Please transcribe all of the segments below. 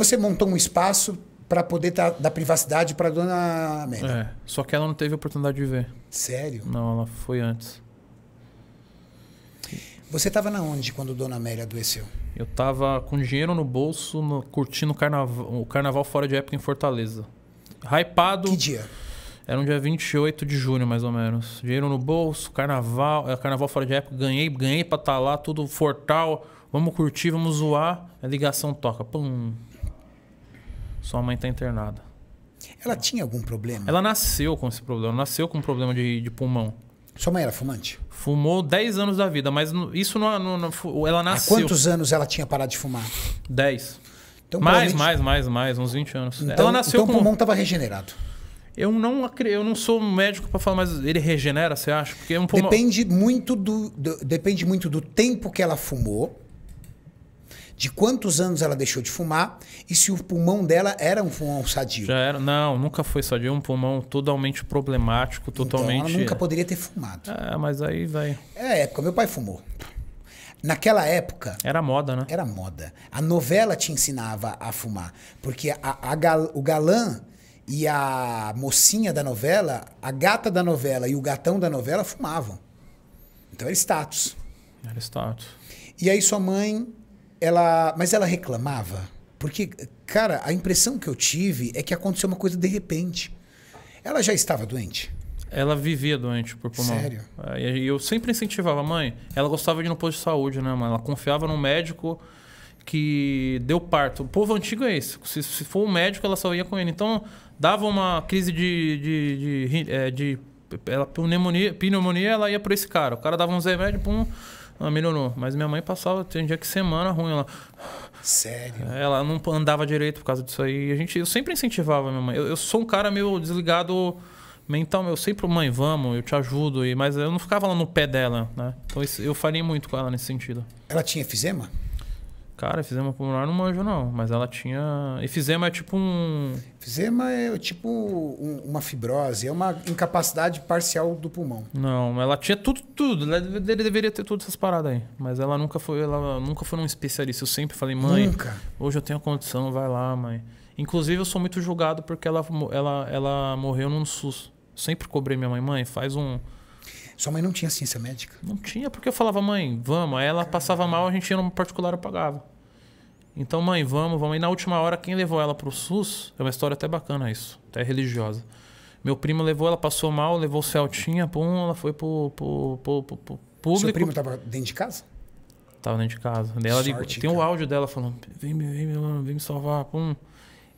Você montou um espaço para poder tá, dar privacidade para dona Amélia. É, só que ela não teve oportunidade de ver. Sério? Não, ela foi antes. Você estava na onde quando dona Amélia adoeceu? Eu tava com dinheiro no bolso, no- curtindo o carnaval, o carnaval fora de época em Fortaleza. Hypado. Que dia? Era um dia 28 de junho, mais ou menos. Dinheiro no bolso, carnaval, é, carnaval fora de época, ganhei, ganhei pra estar lá, tudo fortal. Vamos curtir, vamos zoar. A ligação toca. Pum. Sua mãe tá internada. Ela tinha algum problema? Ela nasceu com esse problema, nasceu com um problema de, de pulmão. Sua mãe era fumante? Fumou 10 anos da vida, mas isso não, não, não fu- ela Há nasceu. quantos anos ela tinha parado de fumar? 10. Então, mais, provavelmente- mais, mais, mais, uns 20 anos. Então, ela nasceu então com o pulmão estava regenerado. Eu não eu não sou médico pra falar, mas ele regenera, você acha? Porque é um pulmão. Depende muito do, do- depende muito do tempo que ela fumou, de quantos anos ela deixou de fumar e se o pulmão dela era um pulmão sadio. Já era. Não, nunca foi sadio. Um pulmão totalmente problemático, totalmente. Então ela nunca poderia ter fumado. É, mas aí, velho. É a época, meu pai fumou. Naquela época, Era moda, né? era moda. A novela te ensinava a fumar. Porque a- a gal- o galã e a mocinha da novela, a gata da novela e o gatão da novela fumavam. Então era status. Era status. E aí sua mãe, ela. Mas ela reclamava? Porque, cara, a impressão que eu tive é que aconteceu uma coisa de repente. Ela já estava doente? Ela vivia doente por pulmão. Sério? É, E eu sempre incentivava a mãe. Ela gostava de ir no posto de saúde, né, mano? Ela confiava num médico que deu parto. O povo antigo é esse. Se, se for um médico, ela só ia com ele. Então, dava uma crise de. de, de, ri- é, de ela, pneumonia, pneumonia, ela ia por esse cara. O cara dava uns remédios, pum, ah, melhorou. Mas minha mãe passava, tem dia que semana ruim. Ela, Sério. ela não andava direito por causa disso aí. A gente, eu sempre incentivava minha mãe. Eu, eu sou um cara meio desligado mental. Eu sempre, mãe, vamos, eu te ajudo. E, mas eu não ficava lá no pé dela, né? Então isso- eu faria muito com ela nesse sentido. Ela tinha efizema? Cara, efizema pulmonar não manjo, não. Mas ela tinha. Efizema é tipo um. Efizema é tipo um- uma fibrose, é uma incapacidade parcial do pulmão. Não, ela tinha tudo, tudo. Ela deve- deveria ter todas essas paradas aí. Mas ela nunca foi, ela nunca foi um especialista. Eu sempre falei, mãe, Nunca. hoje eu tenho a condição, vai lá, mãe. Inclusive, eu sou muito julgado porque ela, ela, ela morreu num SUS. Sempre cobrei minha mãe, mãe, faz um. Sua mãe não tinha ciência médica? Não tinha, porque eu falava, mãe, vamos. Aí ela passava mal, a gente ia no particular, eu pagava. Então, mãe, vamos, vamos. E na última hora, quem levou ela pro SUS, é uma história até bacana isso, até religiosa. Meu primo levou, ela passou mal, levou o Celtinha, pum, ela foi pro, pro, pro, pro, pro público. Seu primo estava dentro de casa? Tava dentro de casa. Daí ela ligou- tem o cara. áudio dela falando, vem, vem, me- vem me salvar, pum.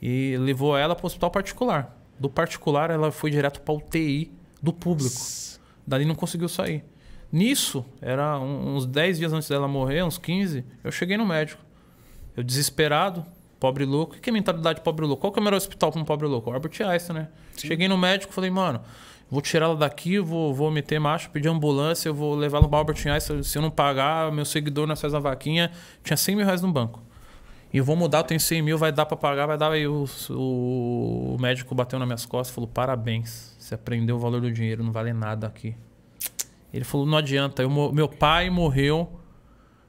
E levou ela pro hospital particular. Do particular, ela foi direto pra UTI do público. Dali não conseguiu sair. Nisso, era uns 10 dias antes dela morrer, uns 15, eu cheguei no médico. Eu desesperado, pobre louco. O que é mentalidade de pobre louco? Qual que é o melhor hospital para um pobre louco? O Albert Einstein, né? Cheguei no médico falei, mano, vou tirar ela daqui, vou, vou meter macho, pedir ambulância, eu vou levar ela pro Albert Einstein. Se eu não pagar, meu seguidor não faz vaquinha. Tinha 100 mil reais no banco. E eu vou mudar, eu tenho 100 mil, vai dar para pagar, vai dar. Aí o, o médico bateu nas minhas costas e falou, parabéns, você aprendeu o valor do dinheiro, não vale nada aqui. Ele falou, não adianta, eu meu pai morreu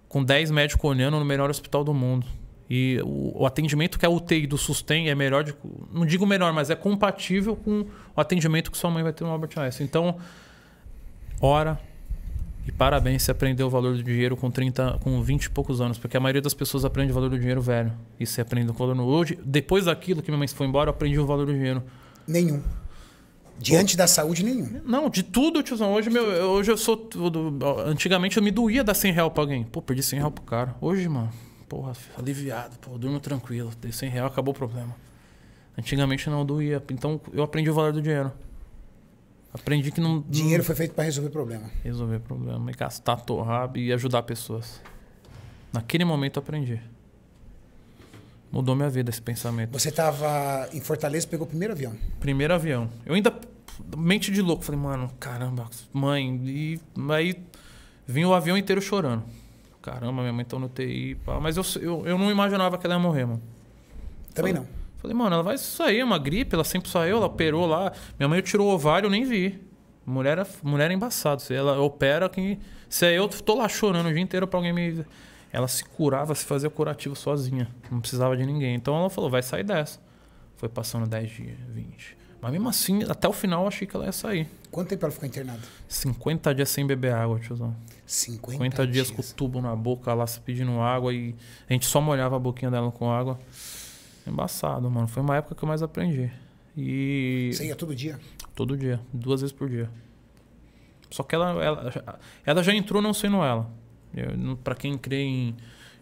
com 10 médicos olhando no melhor hospital do mundo. E o, o atendimento que a UTI do SUS tem é melhor, de, não digo melhor, mas é compatível com o atendimento que sua mãe vai ter no Albert Einstein. Então, ora e parabéns, você aprendeu o valor do dinheiro com 30, com 20 e poucos anos, porque a maioria das pessoas aprende o valor do dinheiro velho. E você aprende o valor no hoje. Depois daquilo que minha mãe foi embora, eu aprendi o valor do dinheiro. Nenhum. Diante da saúde, nenhum. Não, de tudo, tiozão. Hoje, meu, eu- hoje eu sou tudo. Antigamente eu me doía dar 100 reais pra alguém. Pô, perdi 100 reais pro cara. Hoje, mano, porra, aliviado. Pô, durmo tranquilo. Dei 100 reais, acabou o problema. Antigamente não doía. Então eu aprendi o valor do dinheiro. Aprendi que não. Dinheiro foi feito para resolver problema. Resolver problema. E gastar, torrar e ajudar pessoas. Naquele momento eu aprendi. Mudou minha vida esse pensamento. Você estava em Fortaleza, pegou o primeiro avião. Primeiro avião. Eu ainda. Mente de louco. Falei, mano, caramba, mãe. E aí vinha o avião inteiro chorando. Caramba, minha mãe tá no TI. Pá. Mas eu, eu, eu não imaginava que ela ia morrer, mano. Também não. Falei, mano, ela vai sair, é uma gripe, ela sempre saiu, ela operou lá. Minha mãe tirou o ovário, eu nem vi. Mulher é, mulher é embaçado. Se ela opera, quem. Se é eu, tô lá chorando o dia inteiro pra alguém me. ela se curava, se fazia curativo sozinha. Não precisava de ninguém. Então ela falou, vai sair dessa. Foi passando 10 dias, 20. Mas mesmo assim, até o final eu achei que ela ia sair. Quanto tempo ela ficou internada? 50 dias sem beber água, tiozão. 50, 50 dias com o tubo na boca, lá se pedindo água e a gente só molhava a boquinha dela com água. Embaçado, mano. Foi uma época que eu mais aprendi. E. Você ia todo dia? Todo dia, duas vezes por dia. Só que ela, ela, ela já entrou não sendo ela. Para quem crê em,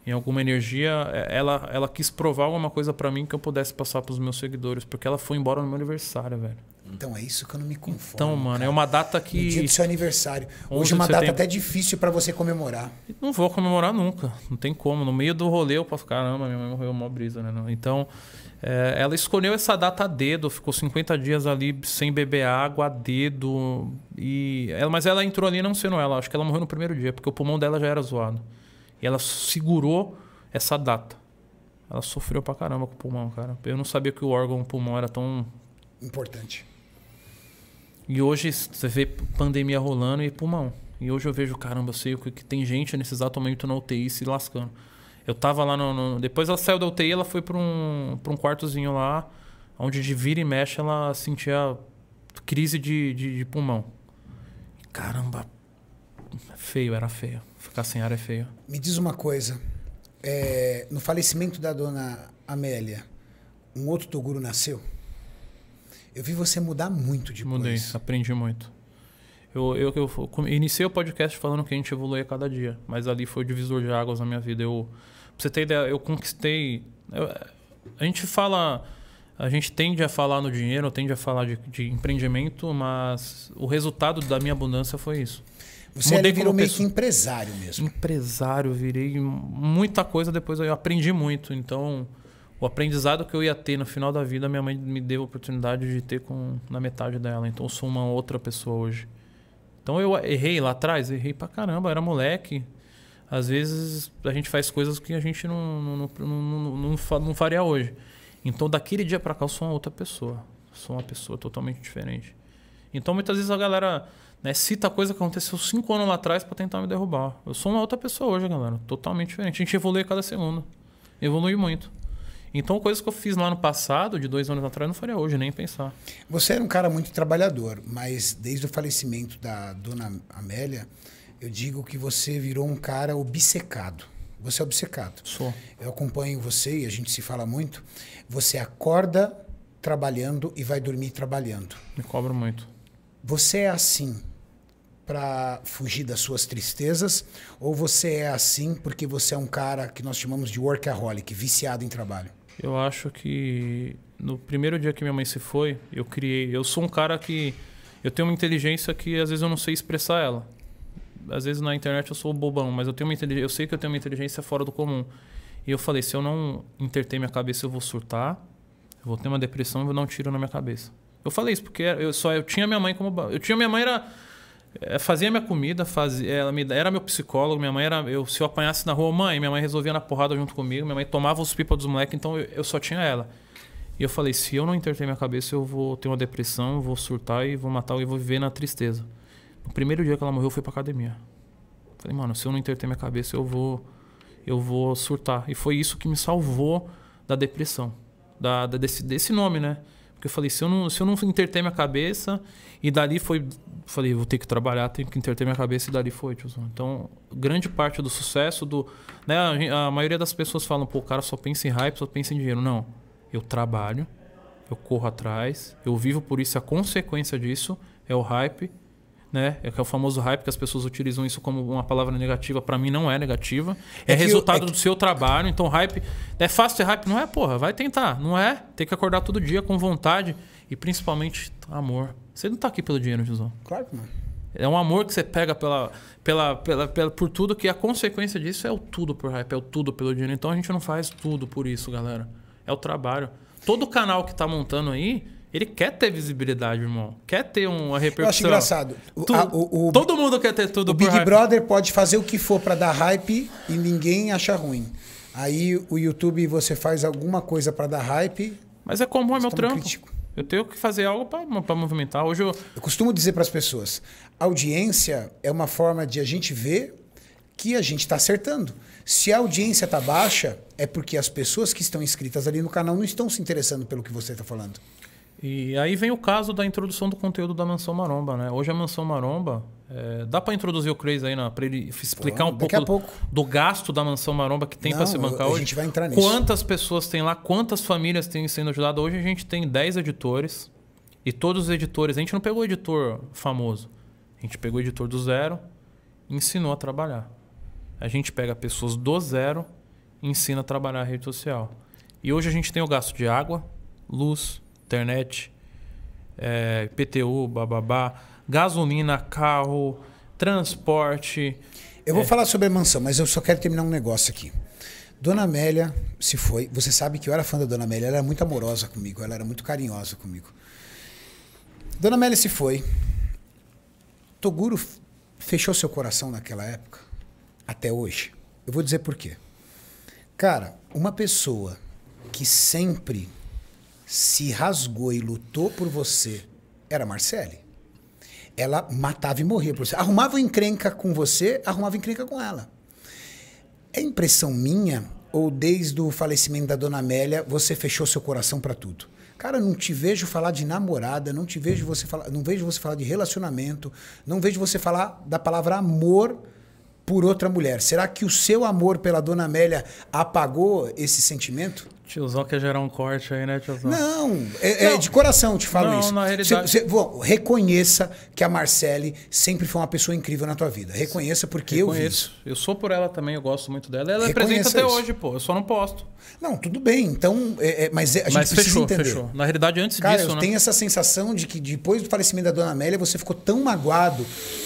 em alguma energia, é, ela, ela quis provar alguma coisa para mim que eu pudesse passar para os meus seguidores, porque ela foi embora no meu aniversário, velho. Então é isso que eu não me conformo. Então, mano, cara. é uma data que. No dia do seu aniversário. Hoje é uma data até difícil para você comemorar. Não vou comemorar nunca. Não tem como. No meio do rolê eu posso. Caramba, minha mãe morreu uma brisa, né? Então, é, ela escolheu essa data a dedo, ficou 50 dias ali sem beber água a dedo. E ela, mas ela entrou ali não sendo ela. Acho que ela morreu no primeiro dia, porque o pulmão dela já era zoado. E ela segurou essa data. Ela sofreu pra caramba com o pulmão, cara. Eu não sabia que o órgão pulmão era tão. Importante. E hoje você vê pandemia rolando e pulmão. E hoje eu vejo, caramba, eu sei que tem gente nesse exato momento na UTI se lascando. Eu tava lá no, no. depois ela saiu da UTI, ela foi pra um, pra um quartozinho lá, onde de vira e mexe ela sentia crise de, de, de pulmão. Caramba, feio, era feio. Ficar sem ar é feio. Me diz uma coisa. É, no falecimento da dona Amélia, um outro Toguro nasceu? Eu vi você mudar muito depois. Mudei, aprendi muito. Eu, eu, eu, iniciei o podcast falando que a gente evolui a cada dia, mas ali foi o divisor de águas na minha vida. Eu, pra você ter ideia, eu conquistei. Eu, a gente fala. A gente tende a falar no dinheiro, tende a falar de, de empreendimento, mas o resultado da minha abundância foi isso. Você Mudei virou meio que empresário mesmo. Empresário, virei muita coisa, depois eu aprendi muito. Então, o aprendizado que eu ia ter no final da vida, minha mãe me deu a oportunidade de ter com, na metade dela. Então, eu sou uma outra pessoa hoje. Então, eu errei lá atrás, errei pra caramba, era moleque. Às vezes, a gente faz coisas que a gente não, não, não, não, não, faria hoje. Então, daquele dia para cá, eu sou uma outra pessoa. Sou uma pessoa totalmente diferente. Então, muitas vezes a galera né, cita coisa que aconteceu cinco anos lá atrás para tentar me derrubar. Eu sou uma outra pessoa hoje, galera. Totalmente diferente. A gente evolui a cada segundo. Evolui muito. Então, coisas que eu fiz lá no passado, de dois anos atrás, não faria hoje, nem pensar. Você era um cara muito trabalhador, mas desde o falecimento da dona Amélia, eu digo que você virou um cara obcecado. Você é obcecado. Sou. Eu acompanho você e a gente se fala muito. Você acorda trabalhando e vai dormir trabalhando. Me cobro muito. Você é assim para fugir das suas tristezas ou você é assim porque você é um cara que nós chamamos de workaholic, viciado em trabalho? Eu acho que no primeiro dia que minha mãe se foi, eu criei. Eu sou um cara que eu tenho uma inteligência que às vezes eu não sei expressar ela às vezes na internet eu sou bobão, mas eu tenho uma eu sei que eu tenho uma inteligência fora do comum. E eu falei, se eu não interter minha cabeça, eu vou surtar, eu vou ter uma depressão e vou dar um tiro na minha cabeça. Eu falei isso porque eu só eu tinha minha mãe como eu tinha minha mãe era fazia minha comida, fazia, ela me, era meu psicólogo, minha mãe era eu se eu apanhasse na rua, mãe, minha mãe resolvia na porrada junto comigo, minha mãe tomava os pipas dos moleques, então eu, eu só tinha ela. E eu falei, se eu não interter minha cabeça, eu vou ter uma depressão, vou surtar e vou matar e vou viver na tristeza. No primeiro dia que ela morreu, eu fui pra academia. Falei, mano, se eu não interter minha cabeça, eu vou eu vou surtar. E foi isso que me salvou da depressão. Da, da desse, desse nome, né? Porque eu falei, se eu não, se eu não interter minha cabeça, e dali foi. Falei, vou ter que trabalhar, tenho que interter minha cabeça, e dali foi, tiozão. Então, grande parte do sucesso do. Né, a, a maioria das pessoas falam, pô, o cara só pensa em hype, só pensa em dinheiro. Não. Eu trabalho, eu corro atrás, eu vivo por isso, a consequência disso é o hype né? É que é o famoso hype que as pessoas utilizam isso como uma palavra negativa. Para mim não é negativa. É, é resultado eu, é que... do seu trabalho. Então hype é fácil ter hype, não é, porra? Vai tentar, não é? Tem que acordar todo dia com vontade e principalmente amor. Você não tá aqui pelo dinheiro, Josão. Claro que não. É um amor que você pega pela, pela, pela, pela, por tudo, que a consequência disso é o tudo por hype, é o tudo pelo dinheiro. Então a gente não faz tudo por isso, galera. É o trabalho. Todo canal que tá montando aí, ele quer ter visibilidade, irmão. Quer ter uma repercussão. Eu acho engraçado. Tu, a, o, o, todo mundo quer ter tudo O Big Brother pode fazer o que for para dar hype e ninguém acha ruim. Aí o YouTube você faz alguma coisa para dar hype. Mas é como é meu trampo. Crítico. Eu tenho que fazer algo para movimentar. Hoje eu... eu costumo dizer para as pessoas: audiência é uma forma de a gente ver que a gente está acertando. Se a audiência está baixa, é porque as pessoas que estão inscritas ali no canal não estão se interessando pelo que você está falando. E aí vem o caso da introdução do conteúdo da Mansão Maromba, né? Hoje a Mansão Maromba, é, dá para introduzir o Crazy aí para ele explicar Pô, um pouco, pouco, do gasto da Mansão Maromba que tem para se bancar hoje? A gente vai entrar nisso. Quantas pessoas tem lá, quantas famílias têm sendo ajudadas? Hoje a gente tem 10 editores e todos os editores, a gente não pegou editor famoso, a gente pegou editor do zero, ensinou a trabalhar. A gente pega pessoas do zero e ensina a trabalhar a rede social. E hoje a gente tem o gasto de água, luz, internet, é, PTU, bababá, gasolina, carro, transporte. Eu vou é... falar sobre a mansão, mas eu só quero terminar um negócio aqui. Dona Amélia se foi. Você sabe que eu era fã da Dona Amélia, ela era muito amorosa comigo, ela era muito carinhosa comigo. Dona Amélia se foi. Toguro fechou seu coração naquela época, até hoje. Eu vou dizer por quê. Cara, uma pessoa que sempre se rasgou e lutou por você era Marcele. Ela matava e morria por você. Arrumava encrenca com você, arrumava encrenca com ela. É impressão minha ou desde o falecimento da dona Amélia você fechou seu coração para tudo? Cara, não te vejo falar de namorada, não te vejo você falar, não vejo você falar de relacionamento, não vejo você falar da palavra amor por outra mulher. Será que o seu amor pela dona Amélia apagou esse sentimento? Tiozão quer gerar um corte aí, né, tiozão? Não, é, não. é de coração te falo não, isso. Na realidade... Bom, reconheça que a Marcele sempre foi uma pessoa incrível na tua vida. Reconheça porque Reconheço. eu vi isso. Eu sou por ela também, eu gosto muito dela. Ela Reconheça é presente até isso. hoje, pô. Eu só não posto. Não, tudo bem. Então, é, é, mas a gente mas precisa fechou, entender. fechou. Na realidade, antes Cara, disso, eu né? tenho essa sensação de que depois do falecimento da dona Amélia, você ficou tão magoado,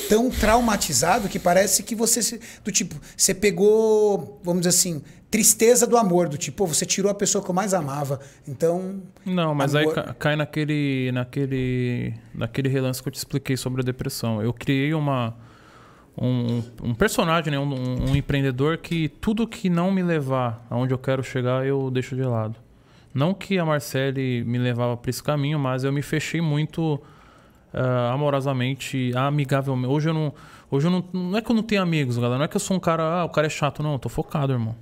tão traumatizado, que parece que você, do tipo, você pegou, vamos dizer assim, tristeza do amor, do tipo, você tirou a pessoa que eu mais amava. Então. Não, mas amor... aí cai naquele, naquele, naquele relance que eu te expliquei sobre a depressão. Eu criei uma. Um, um personagem, né? Um, um, empreendedor que tudo que não me levar aonde eu quero chegar, eu deixo de lado. Não que a Marcele me levava para esse caminho, mas eu me fechei muito uh, amorosamente, amigavelmente. Hoje eu não. Hoje eu não. Não é que eu não tenho amigos, galera. Não é que eu sou um cara. Ah, o cara é chato, não. Eu tô focado, irmão.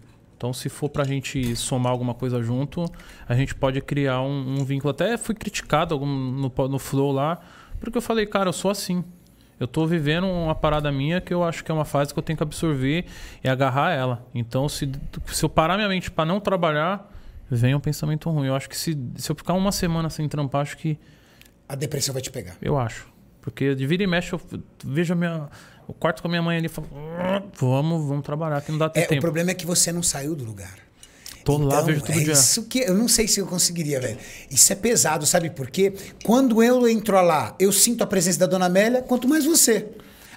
Então, se for para a gente somar alguma coisa junto, a gente pode criar um, um vínculo. Até fui criticado algum, no, no Flow lá, porque eu falei, cara, eu sou assim. Eu estou vivendo uma parada minha que eu acho que é uma fase que eu tenho que absorver e agarrar ela. Então, se, se eu parar minha mente para não trabalhar, vem um pensamento ruim. Eu acho que se, se eu ficar uma semana sem trampar, acho que. A depressão vai te pegar. Eu acho. Porque de vira e mexe, eu vejo a minha o quarto com a minha mãe ali falou: vamos, vamos trabalhar, que não dá é, tempo. O problema é que você não saiu do lugar. Tô então, lá, vejo todo é dia. Isso que eu não sei se eu conseguiria, velho. Isso é pesado, sabe por quê? Quando eu entro lá, eu sinto a presença da dona Amélia, quanto mais você.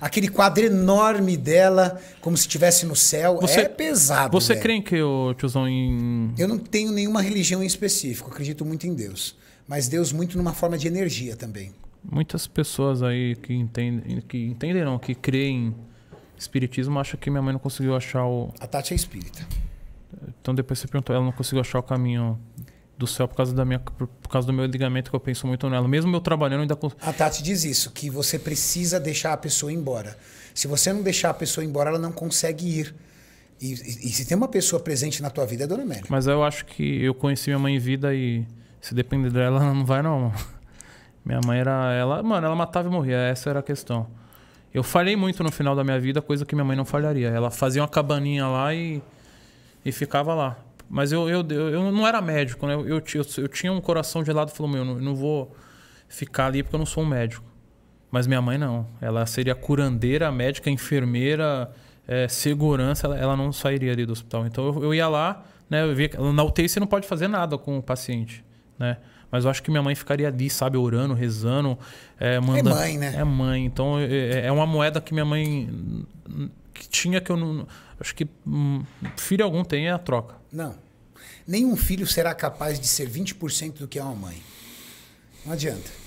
Aquele quadro enorme dela, como se estivesse no céu, você, é pesado. Você crê em que, tiozão, em. Eu não tenho nenhuma religião em específico, acredito muito em Deus. Mas Deus muito numa forma de energia também muitas pessoas aí que entendem, que entenderam, que creem em espiritismo, acham que minha mãe não conseguiu achar o. A Tati é espírita. Então depois você perguntou, ela não conseguiu achar o caminho do céu por causa da minha por causa do meu ligamento que eu penso muito nela. Mesmo eu trabalhando ainda com... A Tati diz isso, que você precisa deixar a pessoa embora. Se você não deixar a pessoa embora, ela não consegue ir. E, e, e se tem uma pessoa presente na tua vida, é a Dona Amélia. Mas eu acho que eu conheci minha mãe em vida e se depender dela, ela não vai não. Minha mãe era. Ela, mano, ela matava e morria. Essa era a questão. Eu falhei muito no final da minha vida, coisa que minha mãe não falharia. Ela fazia uma cabaninha lá e, e ficava lá. Mas eu, eu, eu, não era médico, né? Eu, eu, eu, eu tinha um coração gelado e falou: meu, eu não, eu não vou ficar ali porque eu não sou um médico. Mas minha mãe não. Ela seria curandeira, médica, enfermeira, é, segurança. Ela, ela, não sairia ali do hospital. Então eu, eu ia lá, né? Eu via, na UTI você não pode fazer nada com o paciente, né? Mas eu acho que minha mãe ficaria ali, sabe, orando, rezando. É, mandando... é mãe, né? É mãe. Então é, é, é uma moeda que minha mãe que tinha que eu não. Acho que hum, filho algum tem é a troca. Não. Nenhum filho será capaz de ser 20% do que é uma mãe. Não adianta.